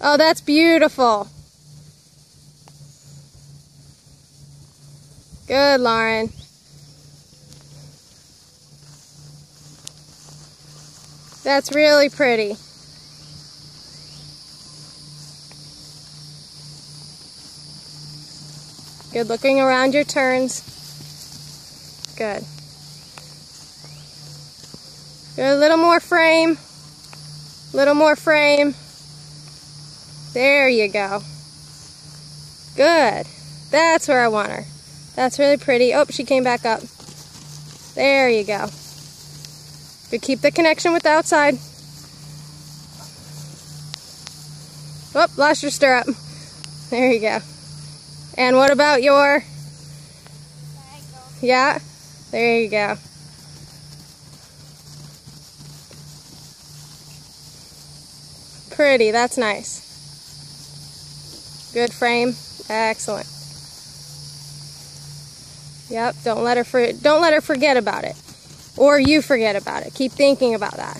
Oh, that's beautiful. Good, Lauren. That's really pretty. Good looking around your turns. Good. Good, a little more frame. Little more frame. There you go. Good. That's where I want her. That's really pretty. Oh, she came back up. There you go. Good, keep the connection with the outside. Oh, lost your stirrup. There you go. And what about your... Yeah? There you go. Pretty, that's nice. Good frame. Excellent. Yep, don't let her for, don't let her forget about it. Or you forget about it. Keep thinking about that.